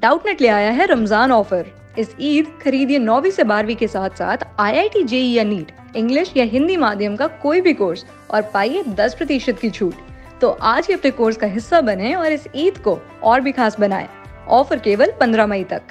Doubtnut ले आया है रमज़ान ऑफ़र। इस ईद खरीदिए नौवीं से बारहवीं के साथ साथ आई आई टी जेई या नीट, इंग्लिश या हिंदी माध्यम का कोई भी कोर्स, और पाइए 10 प्रतिशत की छूट। तो आज ही अपने कोर्स का हिस्सा बने और इस ईद को और भी खास बनाए। ऑफ़र केवल 15 मई तक।